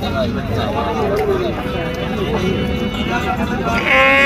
Thank you.